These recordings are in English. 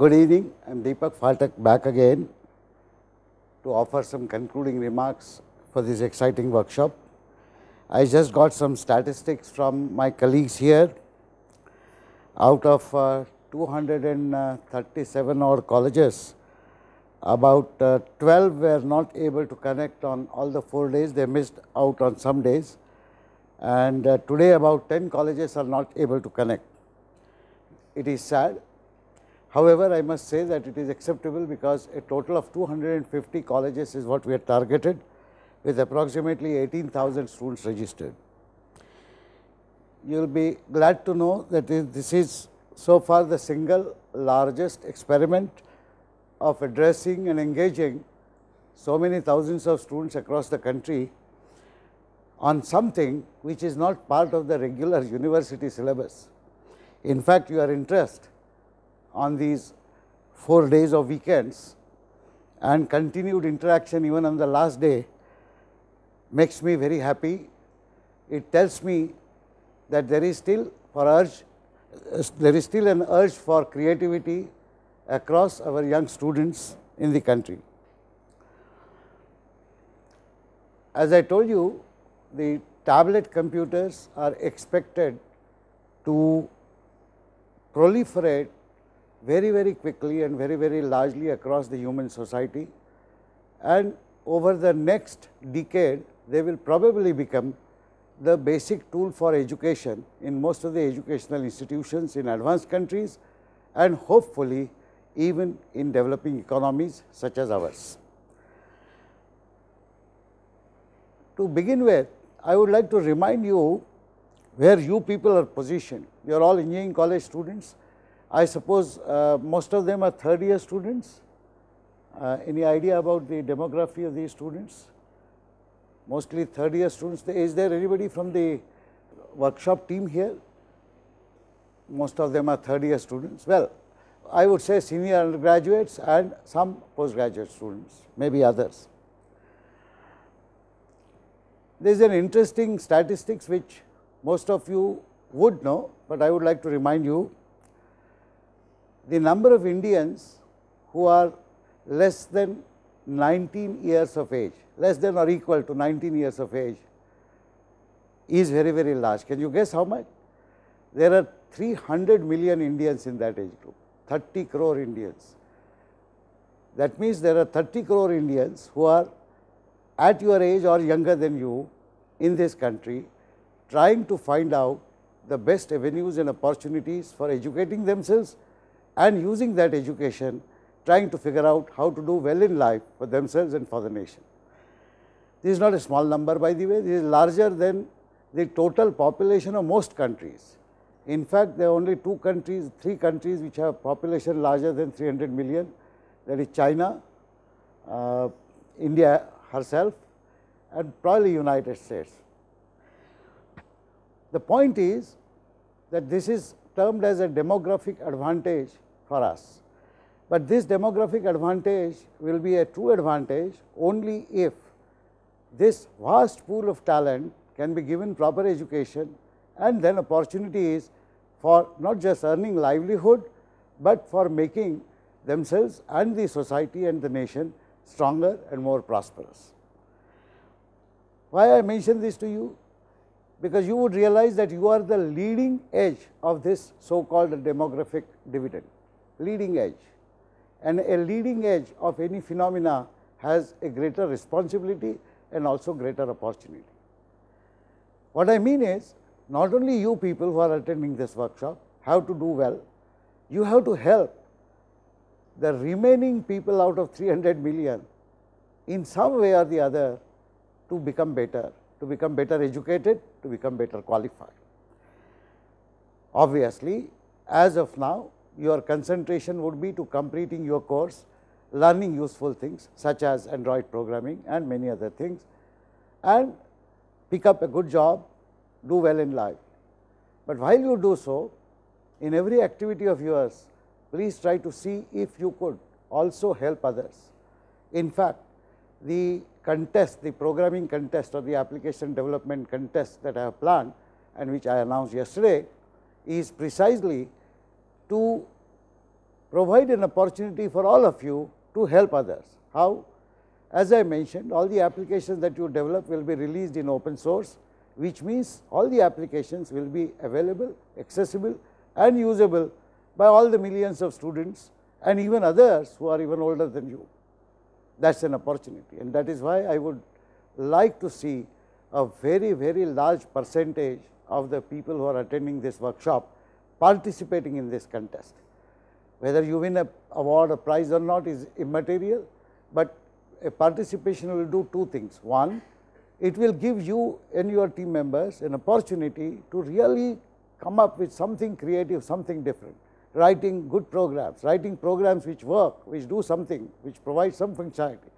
Good evening. I am Deepak Phatak back again to offer some concluding remarks for this exciting workshop. I just got some statistics from my colleagues here. Out of uh, 237 odd colleges, about uh, 12 were not able to connect on all the 4 days, they missed out on some days and uh, today about 10 colleges are not able to connect. It is sad. However, I must say that it is acceptable because a total of 250 colleges is what we are targeted with approximately 18,000 students registered. You will be glad to know that this is so far the single largest experiment of addressing and engaging so many thousands of students across the country on something which is not part of the regular university syllabus. In fact, your interest on these 4 days of weekends and continued interaction even on the last day makes me very happy. It tells me that there is still for urge, there is still an urge for creativity across our young students in the country. As I told you, the tablet computers are expected to proliferate very very quickly and very very largely across the human society and over the next decade they will probably become the basic tool for education in most of the educational institutions in advanced countries and hopefully even in developing economies such as ours. To begin with, I would like to remind you where you people are positioned. You are all engineering college students. I suppose uh, most of them are third year students. Uh, any idea about the demography of these students? Mostly third year students. Is there anybody from the workshop team here? Most of them are third year students. Well, I would say senior undergraduates and some postgraduate students, maybe others. There is an interesting statistics which most of you would know, but I would like to remind you the number of Indians who are less than 19 years of age, less than or equal to 19 years of age is very, very large. Can you guess how much? There are 300 million Indians in that age group, 30 crore Indians. That means there are 30 crore Indians who are at your age or younger than you in this country trying to find out the best avenues and opportunities for educating themselves and using that education trying to figure out how to do well in life for themselves and for the nation. This is not a small number by the way, this is larger than the total population of most countries. In fact, there are only two countries, three countries which have population larger than 300 million that is China, uh, India herself and probably United States. The point is that this is termed as a demographic advantage for us, but this demographic advantage will be a true advantage only if this vast pool of talent can be given proper education and then opportunities for not just earning livelihood, but for making themselves and the society and the nation stronger and more prosperous. Why I mention this to you? Because you would realize that you are the leading edge of this so called demographic dividend, leading edge and a leading edge of any phenomena has a greater responsibility and also greater opportunity. What I mean is not only you people who are attending this workshop have to do well, you have to help the remaining people out of 300 million in some way or the other to become better, to become better educated, to become better qualified. Obviously, as of now your concentration would be to completing your course, learning useful things such as Android programming and many other things and pick up a good job, do well in life. But while you do so, in every activity of yours, please try to see if you could also help others. In fact, the contest, the programming contest or the application development contest that I have planned and which I announced yesterday is precisely to provide an opportunity for all of you to help others. How? As I mentioned, all the applications that you develop will be released in open source, which means all the applications will be available, accessible and usable by all the millions of students and even others who are even older than you. That is an opportunity and that is why I would like to see a very, very large percentage of the people who are attending this workshop participating in this contest. Whether you win a award, a prize or not is immaterial, but a participation will do two things. One, it will give you and your team members an opportunity to really come up with something creative, something different, writing good programs, writing programs which work, which do something, which provide some functionality.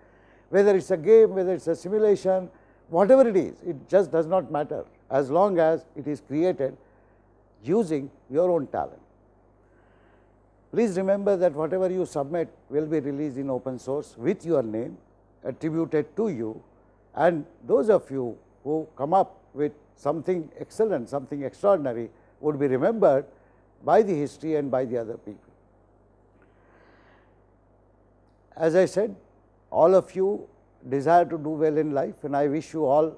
Whether it is a game, whether it is a simulation, whatever it is, it just does not matter as long as it is created using your own talent. Please remember that whatever you submit will be released in open source with your name attributed to you and those of you who come up with something excellent, something extraordinary would be remembered by the history and by the other people. As I said, all of you desire to do well in life and I wish you all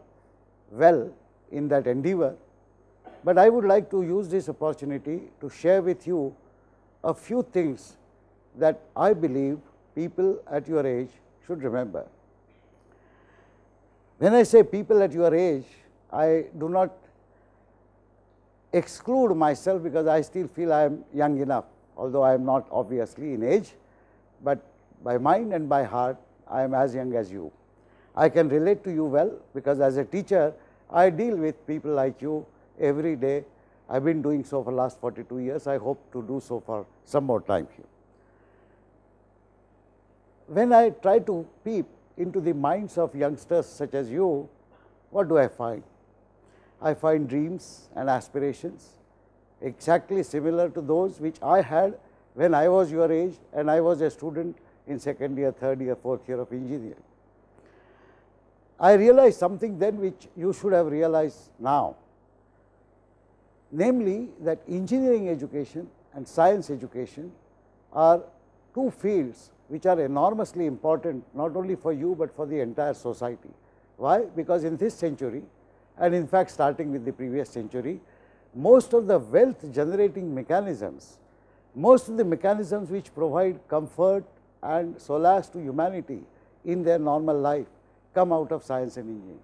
well in that endeavor, but I would like to use this opportunity to share with you a few things that I believe people at your age should remember. When I say people at your age, I do not exclude myself because I still feel I am young enough, although I am not obviously in age, but by mind and by heart I am as young as you. I can relate to you well because as a teacher I deal with people like you every day. I have been doing so for last 42 years. I hope to do so for some more time here. When I try to peep into the minds of youngsters such as you, what do I find? I find dreams and aspirations exactly similar to those which I had when I was your age and I was a student in second year, third year, fourth year of engineering. I realized something then which you should have realized now, namely that engineering education and science education are two fields which are enormously important not only for you, but for the entire society. Why? Because in this century and in fact starting with the previous century, most of the wealth generating mechanisms, most of the mechanisms which provide comfort and solace to humanity in their normal life come out of science and engineering.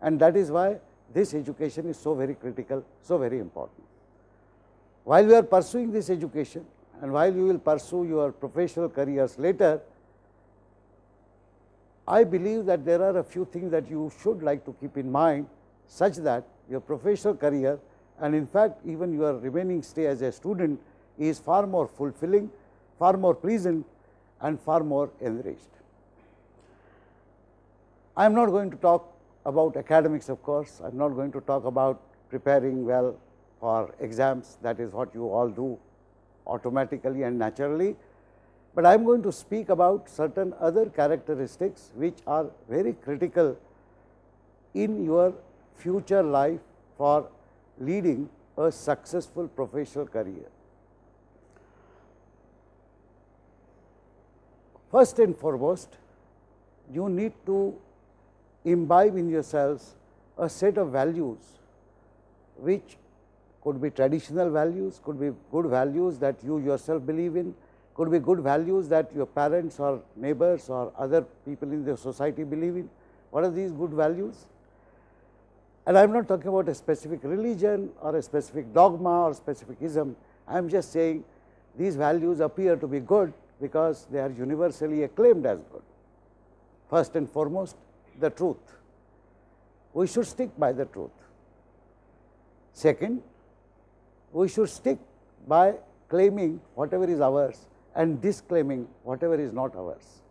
And that is why this education is so very critical, so very important. While we are pursuing this education, and while you will pursue your professional careers later, I believe that there are a few things that you should like to keep in mind such that your professional career and in fact, even your remaining stay as a student is far more fulfilling, far more pleasant and far more enriched. I am not going to talk about academics of course, I am not going to talk about preparing well for exams. That is what you all do automatically and naturally, but I am going to speak about certain other characteristics which are very critical in your future life for leading a successful professional career. First and foremost, you need to imbibe in yourselves a set of values which could be traditional values, could be good values that you yourself believe in, could be good values that your parents or neighbors or other people in the society believe in. What are these good values? And I am not talking about a specific religion or a specific dogma or specificism. I am just saying these values appear to be good because they are universally acclaimed as good. First and foremost, the truth. We should stick by the truth. Second, we should stick by claiming whatever is ours and disclaiming whatever is not ours.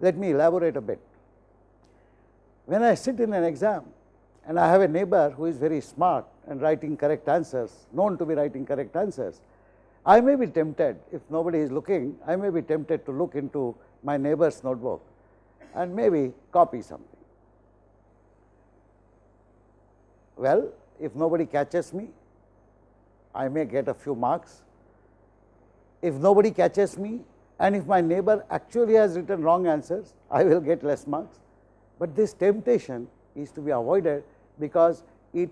Let me elaborate a bit. When I sit in an exam and I have a neighbor who is very smart and writing correct answers, known to be writing correct answers, I may be tempted, if nobody is looking, I may be tempted to look into my neighbor's notebook and maybe copy something. Well, if nobody catches me, I may get a few marks, if nobody catches me and if my neighbor actually has written wrong answers, I will get less marks. But this temptation is to be avoided because it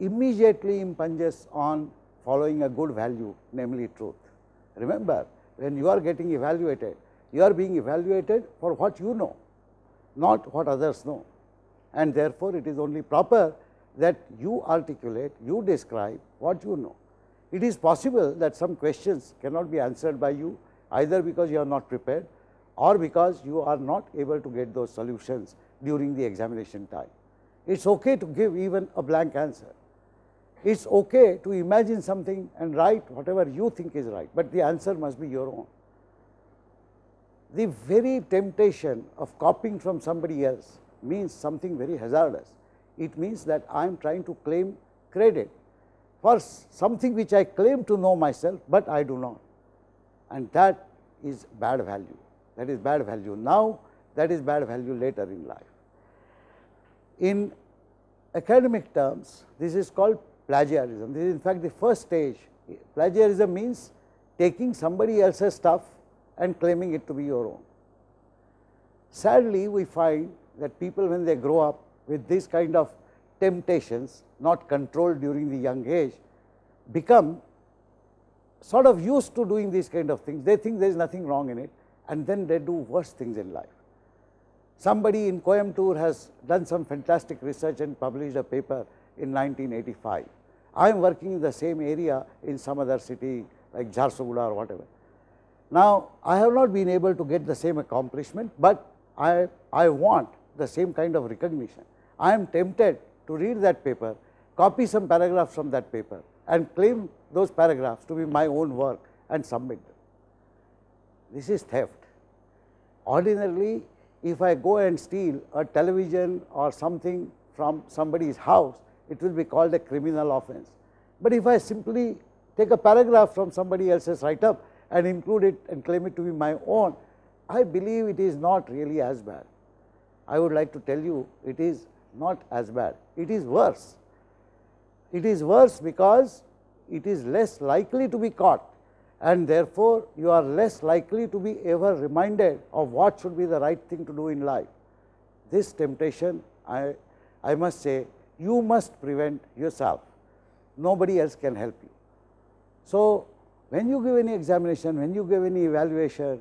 immediately impinges on following a good value namely truth. Remember when you are getting evaluated, you are being evaluated for what you know, not what others know and therefore, it is only proper that you articulate, you describe what you know. It is possible that some questions cannot be answered by you either because you are not prepared or because you are not able to get those solutions during the examination time. It is okay to give even a blank answer. It is okay to imagine something and write whatever you think is right, but the answer must be your own. The very temptation of copying from somebody else means something very hazardous. It means that I am trying to claim credit for something which I claim to know myself, but I do not and that is bad value that is bad value now that is bad value later in life. In academic terms this is called plagiarism this is in fact the first stage plagiarism means taking somebody else's stuff and claiming it to be your own. Sadly we find that people when they grow up with this kind of temptations not controlled during the young age become sort of used to doing these kind of things. They think there is nothing wrong in it and then they do worse things in life. Somebody in Coimbatore has done some fantastic research and published a paper in 1985. I am working in the same area in some other city like Jharsuguda or whatever. Now, I have not been able to get the same accomplishment, but I, I want the same kind of recognition. I am tempted to read that paper, copy some paragraphs from that paper and claim those paragraphs to be my own work and submit them. This is theft. Ordinarily, if I go and steal a television or something from somebody's house, it will be called a criminal offense. But if I simply take a paragraph from somebody else's write up and include it and claim it to be my own, I believe it is not really as bad. I would like to tell you it is not as bad, it is worse. It is worse because it is less likely to be caught and therefore, you are less likely to be ever reminded of what should be the right thing to do in life. This temptation I, I must say you must prevent yourself, nobody else can help you. So, when you give any examination, when you give any evaluation,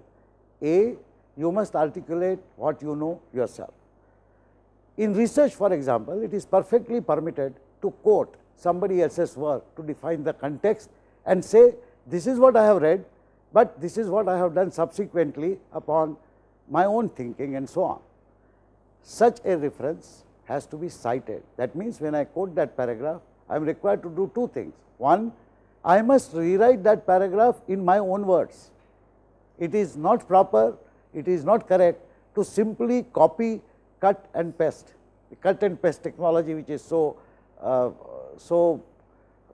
A, you must articulate what you know yourself. In research for example, it is perfectly permitted to quote somebody else's work to define the context and say this is what I have read, but this is what I have done subsequently upon my own thinking and so on. Such a reference has to be cited. That means, when I quote that paragraph, I am required to do two things. One, I must rewrite that paragraph in my own words. It is not proper, it is not correct to simply copy cut and paste, the cut and paste technology which is so, uh, so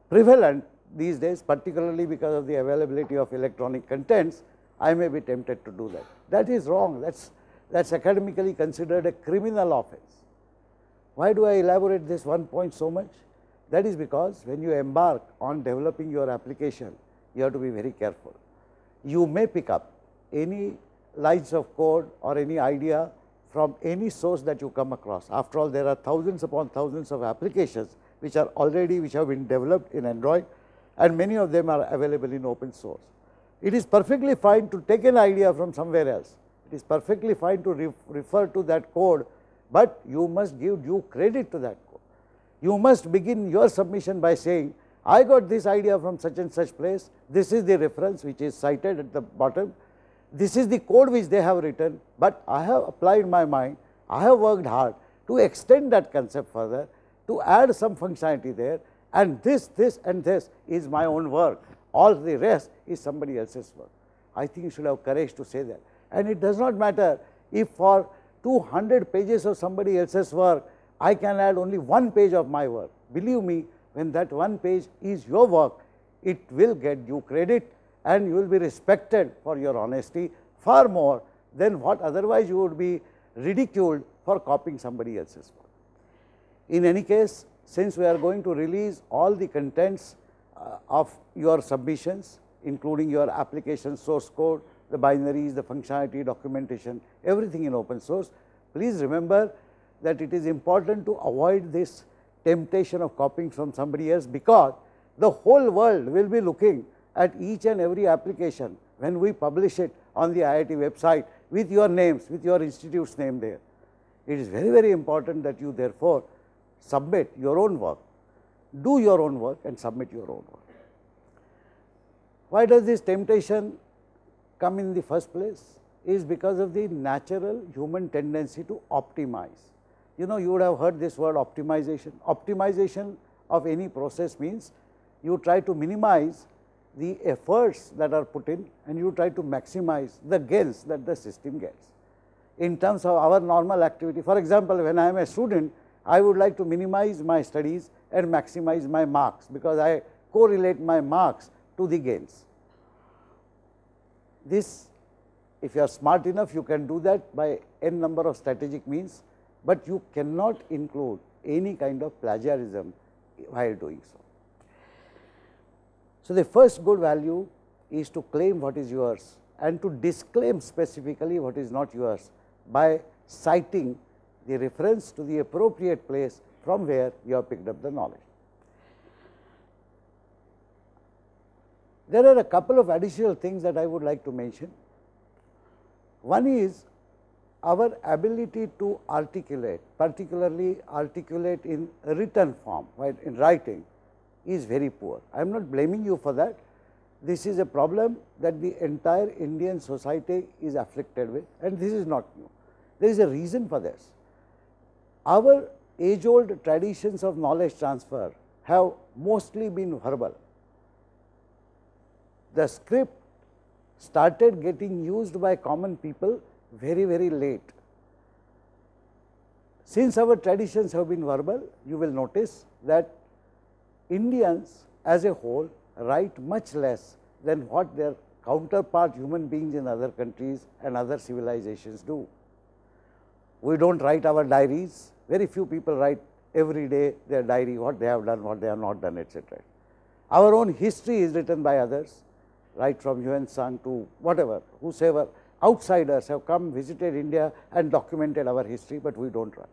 prevalent these days particularly because of the availability of electronic contents, I may be tempted to do that. That is wrong, that is that is academically considered a criminal offense. Why do I elaborate this one point so much? That is because when you embark on developing your application, you have to be very careful. You may pick up any lines of code or any idea from any source that you come across. After all, there are thousands upon thousands of applications which are already, which have been developed in Android and many of them are available in open source. It is perfectly fine to take an idea from somewhere else. It is perfectly fine to re refer to that code, but you must give due credit to that code. You must begin your submission by saying, I got this idea from such and such place, this is the reference which is cited at the bottom, this is the code which they have written, but I have applied my mind, I have worked hard to extend that concept further, to add some functionality there and this, this and this is my own work, all the rest is somebody else's work. I think you should have courage to say that. And it does not matter if for 200 pages of somebody else's work, I can add only one page of my work. Believe me, when that one page is your work, it will get you credit and you will be respected for your honesty far more than what otherwise you would be ridiculed for copying somebody else's work. In any case, since we are going to release all the contents uh, of your submissions including your application source code, the binaries, the functionality, documentation, everything in open source. Please remember that it is important to avoid this temptation of copying from somebody else because the whole world will be looking at each and every application when we publish it on the IIT website with your names, with your institute's name there. It is very, very important that you therefore submit your own work, do your own work and submit your own work. Why does this temptation come in the first place? Is because of the natural human tendency to optimize. You know, you would have heard this word optimization. Optimization of any process means you try to minimize the efforts that are put in and you try to maximize the gains that the system gets. In terms of our normal activity, for example, when I am a student, I would like to minimize my studies and maximize my marks, because I correlate my marks to the gains. This, if you are smart enough, you can do that by n number of strategic means, but you cannot include any kind of plagiarism while doing so. So, the first good value is to claim what is yours and to disclaim specifically what is not yours by citing the reference to the appropriate place from where you have picked up the knowledge. There are a couple of additional things that I would like to mention. One is our ability to articulate, particularly articulate in written form, while in writing is very poor. I am not blaming you for that. This is a problem that the entire Indian society is afflicted with and this is not new. There is a reason for this. Our age old traditions of knowledge transfer have mostly been verbal. The script started getting used by common people very, very late. Since our traditions have been verbal, you will notice that Indians as a whole write much less than what their counterpart human beings in other countries and other civilizations do. We do not write our diaries, very few people write every day their diary, what they have done, what they have not done, etc. Our own history is written by others, right from Hiuen Tsang to whatever, whosoever, outsiders have come, visited India and documented our history, but we do not write.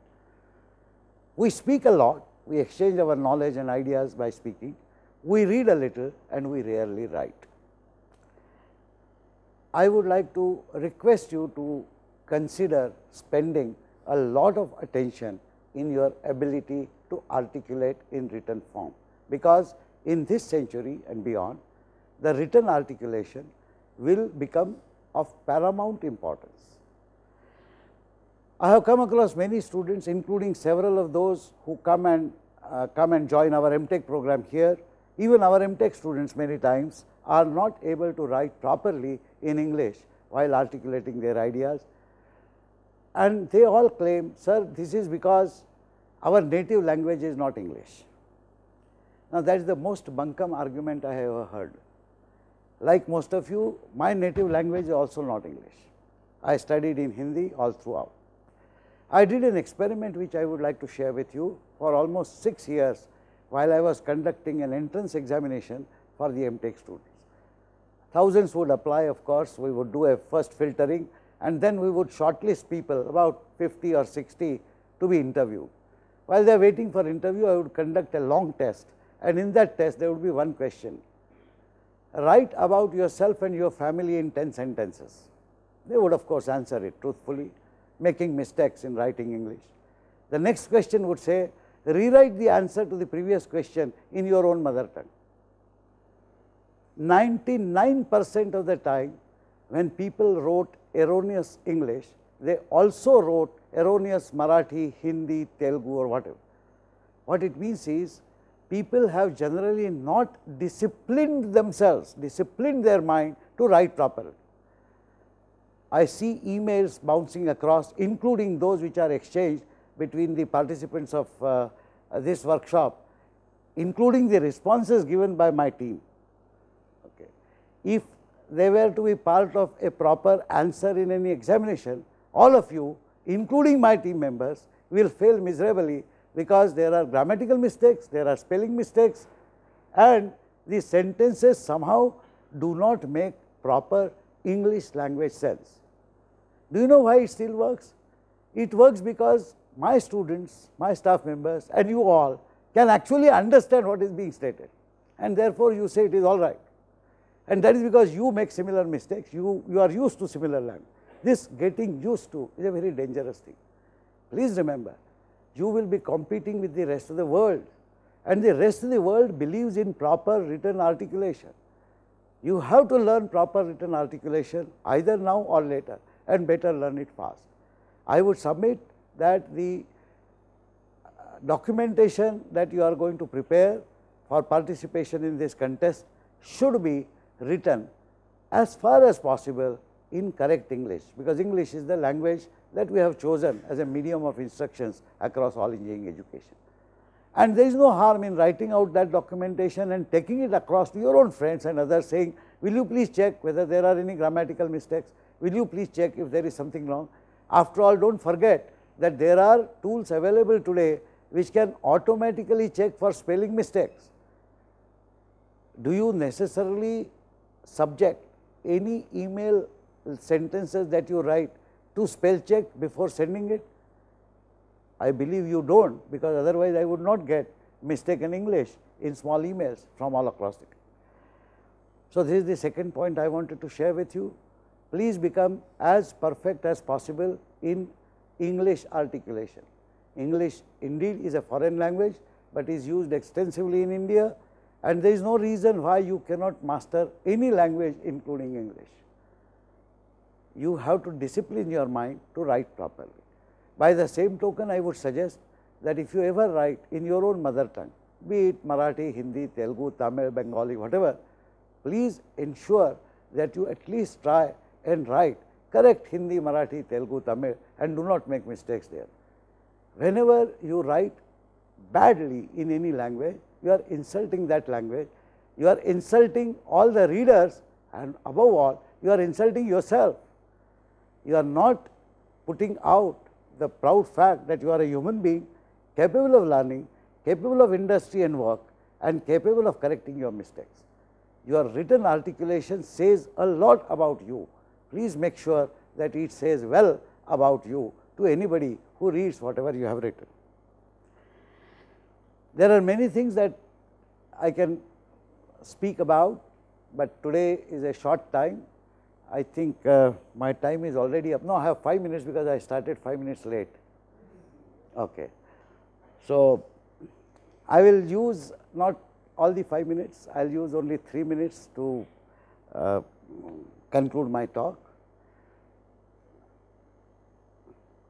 We speak a lot, we exchange our knowledge and ideas by speaking, we read a little and we rarely write. I would like to request you to consider spending a lot of attention in your ability to articulate in written form, because in this century and beyond, the written articulation will become of paramount importance. I have come across many students including several of those who come and uh, come and join our MTech program here. Even our MTech students many times are not able to write properly in English while articulating their ideas. And they all claim, sir, this is because our native language is not English. Now, that is the most bunkum argument I have ever heard. Like most of you, my native language is also not English. I studied in Hindi all throughout. I did an experiment which I would like to share with you for almost 6 years while I was conducting an entrance examination for the MTech students. Thousands would apply of course, we would do a first filtering and then we would shortlist people about 50 or 60 to be interviewed. While they are waiting for interview, I would conduct a long test and in that test there would be one question. Write about yourself and your family in 10 sentences. They would of course answer it truthfully making mistakes in writing English. The next question would say, rewrite the answer to the previous question in your own mother tongue. 99 percent of the time when people wrote erroneous English, they also wrote erroneous Marathi, Hindi, Telugu or whatever. What it means is people have generally not disciplined themselves, disciplined their mind to write properly. I see emails bouncing across including those which are exchanged between the participants of uh, this workshop including the responses given by my team. Okay. If they were to be part of a proper answer in any examination, all of you including my team members will fail miserably because there are grammatical mistakes, there are spelling mistakes and the sentences somehow do not make proper English language sense. Do you know why it still works? It works because my students, my staff members and you all can actually understand what is being stated and therefore, you say it is all right and that is because you make similar mistakes, you, you are used to similar language. This getting used to is a very dangerous thing. Please remember, you will be competing with the rest of the world and the rest of the world believes in proper written articulation. You have to learn proper written articulation either now or later and better learn it fast. I would submit that the uh, documentation that you are going to prepare for participation in this contest should be written as far as possible in correct English, because English is the language that we have chosen as a medium of instructions across all engineering education. And there is no harm in writing out that documentation and taking it across to your own friends and others saying, will you please check whether there are any grammatical mistakes, will you please check if there is something wrong. After all, do not forget that there are tools available today which can automatically check for spelling mistakes. Do you necessarily subject any email sentences that you write to spell check before sending it? I believe you do not because otherwise I would not get mistaken English in small emails from all across the country. So, this is the second point I wanted to share with you. Please become as perfect as possible in English articulation. English indeed is a foreign language, but is used extensively in India and there is no reason why you cannot master any language including English. You have to discipline your mind to write properly. By the same token, I would suggest that if you ever write in your own mother tongue, be it Marathi, Hindi, Telugu, Tamil, Bengali, whatever, please ensure that you at least try and write correct Hindi, Marathi, Telugu, Tamil and do not make mistakes there. Whenever you write badly in any language, you are insulting that language, you are insulting all the readers and above all you are insulting yourself. You are not putting out the proud fact that you are a human being capable of learning, capable of industry and work and capable of correcting your mistakes. Your written articulation says a lot about you. Please make sure that it says well about you to anybody who reads whatever you have written. There are many things that I can speak about, but today is a short time. I think uh, my time is already up. No, I have 5 minutes because I started 5 minutes late. Okay. So, I will use not all the 5 minutes, I will use only 3 minutes to uh, conclude my talk.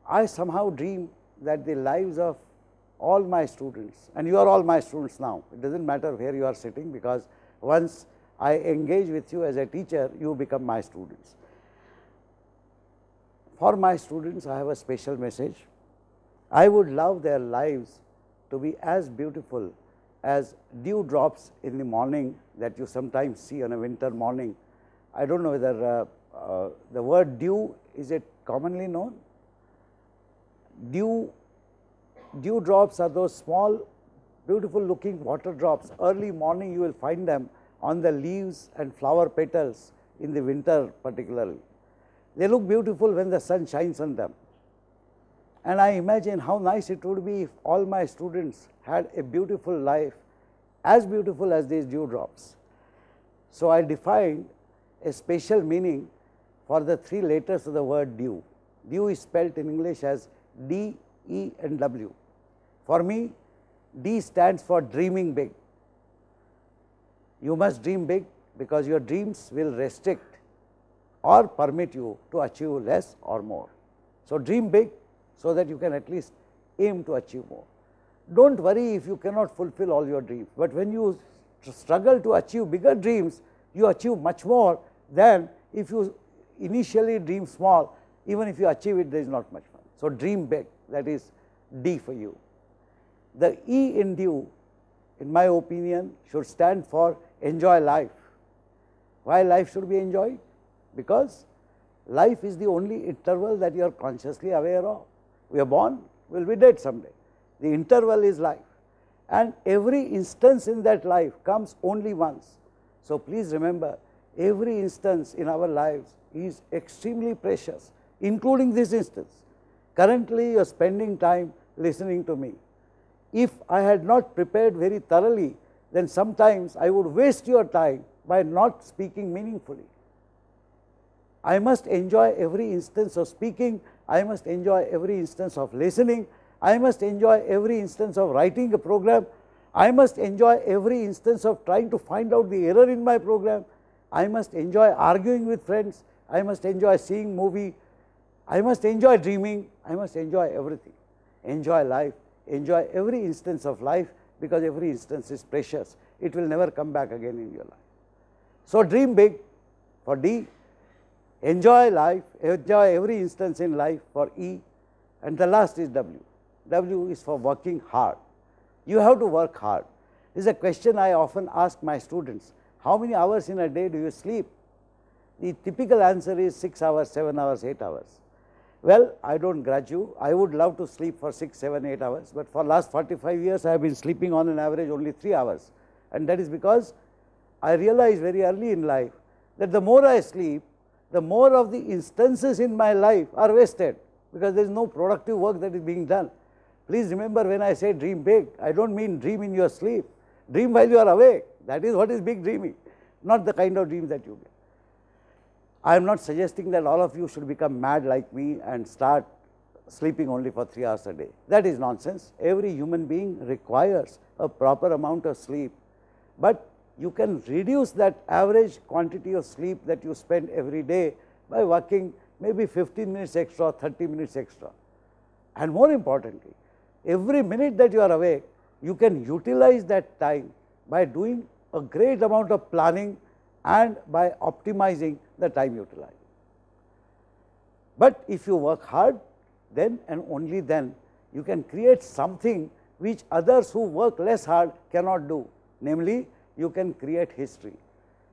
I somehow dream that the lives of all my students and you are all my students now. It does not matter where you are sitting because once I engage with you as a teacher, you become my students. For my students, I have a special message. I would love their lives to be as beautiful as dew drops in the morning that you sometimes see on a winter morning. I do not know whether uh, uh, the word dew is it commonly known? Dew dew drops are those small beautiful looking water drops. Early morning you will find them on the leaves and flower petals in the winter particularly. They look beautiful when the sun shines on them. And I imagine how nice it would be if all my students had a beautiful life as beautiful as these dewdrops. So, I defined a special meaning for the three letters of the word dew. Dew is spelt in English as D, E and W. For me, D stands for dreaming big. You must dream big because your dreams will restrict or permit you to achieve less or more. So, dream big so that you can at least aim to achieve more. Do not worry if you cannot fulfill all your dreams, but when you struggle to achieve bigger dreams, you achieve much more than if you initially dream small, even if you achieve it there is not much fun. So, dream big that is D for you. The E in dew in my opinion should stand for enjoy life. Why life should be enjoyed? Because life is the only interval that you are consciously aware of. We are born, we will be dead someday. The interval is life and every instance in that life comes only once. So, please remember every instance in our lives is extremely precious including this instance. Currently you are spending time listening to me. If I had not prepared very thoroughly then sometimes I would waste your time by not speaking meaningfully. I must enjoy every instance of speaking, I must enjoy every instance of listening, I must enjoy every instance of writing a program, I must enjoy every instance of trying to find out the error in my program, I must enjoy arguing with friends, I must enjoy seeing movie, I must enjoy dreaming, I must enjoy everything, enjoy life, enjoy every instance of life because every instance is precious, it will never come back again in your life. So, dream big for D, enjoy life, enjoy every instance in life for E and the last is W. W is for working hard. You have to work hard. This is a question I often ask my students, how many hours in a day do you sleep? The typical answer is 6 hours, 7 hours, 8 hours. Well, I do not grudge you, I would love to sleep for 6, 7, 8 hours, but for last 45 years I have been sleeping on an average only 3 hours and that is because I realized very early in life that the more I sleep, the more of the instances in my life are wasted because there is no productive work that is being done. Please remember when I say dream big, I do not mean dream in your sleep, dream while you are awake, that is what is big dreaming, not the kind of dream that you get. I am not suggesting that all of you should become mad like me and start sleeping only for 3 hours a day. That is nonsense. Every human being requires a proper amount of sleep, but you can reduce that average quantity of sleep that you spend every day by working maybe 15 minutes extra, 30 minutes extra. And more importantly, every minute that you are awake, you can utilize that time by doing a great amount of planning and by optimizing the time utilized. But if you work hard, then and only then you can create something which others who work less hard cannot do, namely you can create history.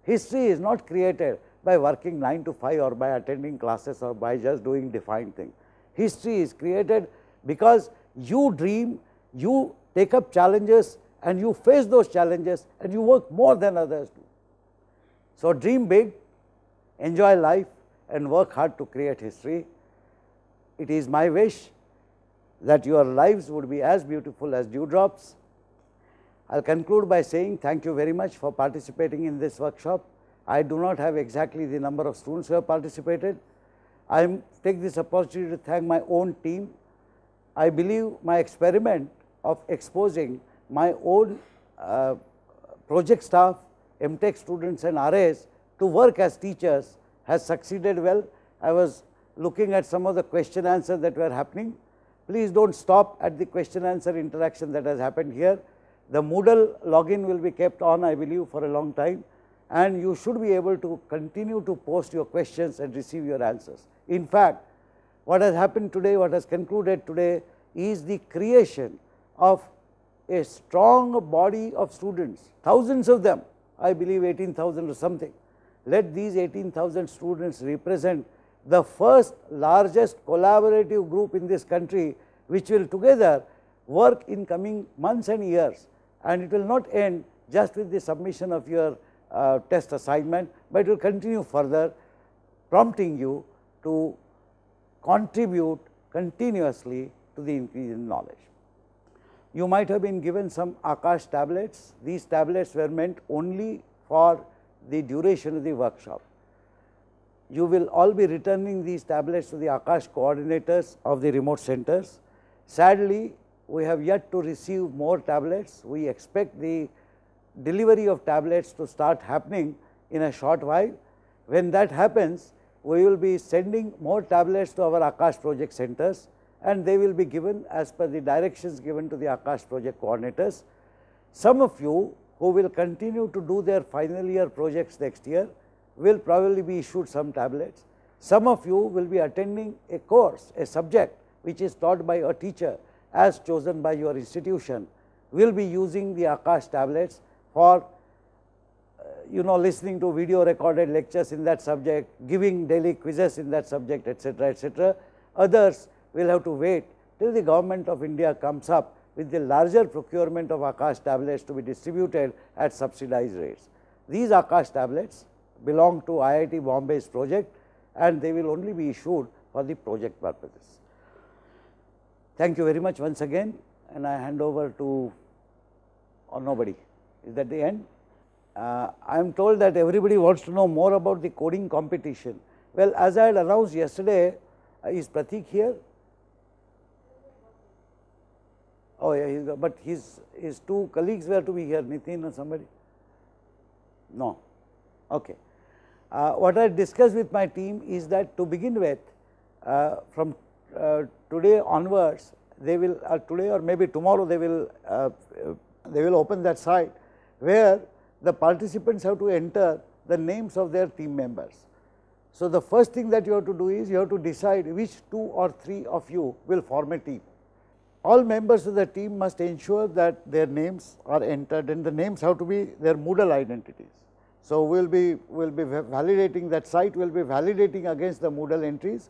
History is not created by working 9 to 5 or by attending classes or by just doing defined thing. History is created because you dream, you take up challenges and you face those challenges and you work more than others do. So, dream big, enjoy life and work hard to create history. It is my wish that your lives would be as beautiful as dewdrops. I will conclude by saying thank you very much for participating in this workshop. I do not have exactly the number of students who have participated. I take this opportunity to thank my own team. I believe my experiment of exposing my own uh, project staff, MTech students and RAs to work as teachers has succeeded well. I was looking at some of the question answers that were happening. Please do not stop at the question answer interaction that has happened here. The Moodle login will be kept on I believe for a long time and you should be able to continue to post your questions and receive your answers. In fact, what has happened today, what has concluded today is the creation of a strong body of students, thousands of them, I believe 18,000 or something. Let these 18,000 students represent the first largest collaborative group in this country, which will together work in coming months and years and it will not end just with the submission of your uh, test assignment, but it will continue further prompting you to contribute continuously to the increase in knowledge. You might have been given some Aakash tablets. These tablets were meant only for the duration of the workshop. You will all be returning these tablets to the Aakash coordinators of the remote centers. Sadly, we have yet to receive more tablets. We expect the delivery of tablets to start happening in a short while. When that happens, we will be sending more tablets to our Aakash project centers and they will be given as per the directions given to the Aakash project coordinators. Some of you who will continue to do their final year projects next year will probably be issued some tablets. Some of you will be attending a course, a subject which is taught by a teacher as chosen by your institution will be using the Aakash tablets for uh, you know listening to video recorded lectures in that subject, giving daily quizzes in that subject etc., etc. Others will have to wait till the government of India comes up with the larger procurement of Aakash tablets to be distributed at subsidized rates. These Aakash tablets belong to IIT Bombay's project and they will only be issued for the project purposes. Thank you very much once again and I hand over to or nobody. Is that the end? Uh, I am told that everybody wants to know more about the coding competition. Well, as I had announced yesterday, uh, is Pratik here? Oh, yeah, he's got, but his his two colleagues were to be here, Nitin or somebody. No, okay. Uh, what I discussed with my team is that to begin with, uh, from uh, today onwards, they will uh, today or maybe tomorrow they will uh, they will open that site where the participants have to enter the names of their team members. So, the first thing that you have to do is you have to decide which two or three of you will form a team. All members of the team must ensure that their names are entered and the names have to be their Moodle identities. So, we will be will be validating that site we will be validating against the Moodle entries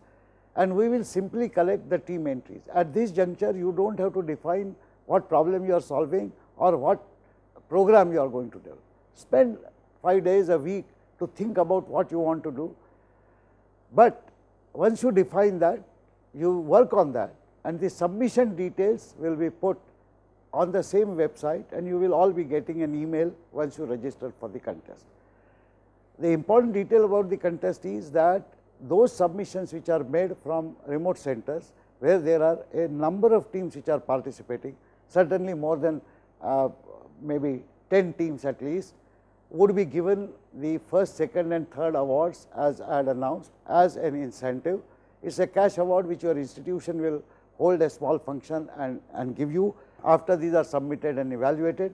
and we will simply collect the team entries. At this juncture you do not have to define what problem you are solving or what program you are going to develop. Spend 5 days a week to think about what you want to do, but once you define that you work on that and the submission details will be put on the same website and you will all be getting an email once you register for the contest. The important detail about the contest is that those submissions which are made from remote centers where there are a number of teams which are participating certainly more than uh, maybe 10 teams at least would be given the first, second and third awards as I had announced as an incentive. It is a cash award which your institution will hold a small function and, and give you after these are submitted and evaluated.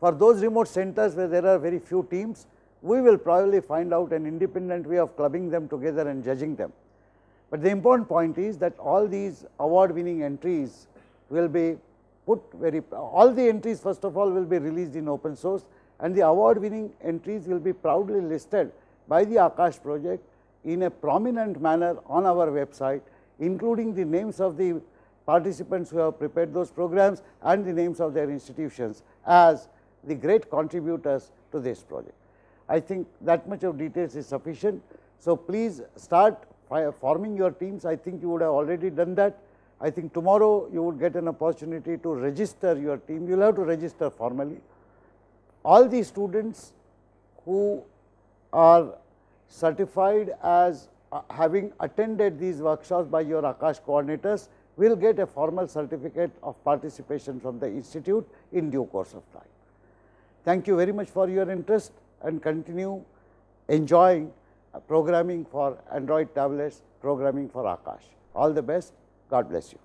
For those remote centers where there are very few teams, we will probably find out an independent way of clubbing them together and judging them. But the important point is that all these award winning entries will be put very, all the entries first of all will be released in open source and the award winning entries will be proudly listed by the Aakash project in a prominent manner on our website including the names of the participants who have prepared those programs and the names of their institutions as the great contributors to this project. I think that much of details is sufficient. So, please start forming your teams. I think you would have already done that. I think tomorrow you would get an opportunity to register your team. You will have to register formally. All the students who are certified as uh, having attended these workshops by your Aakash coordinators will get a formal certificate of participation from the institute in due course of time. Thank you very much for your interest and continue enjoying uh, programming for Android tablets, programming for Aakash. All the best. God bless you.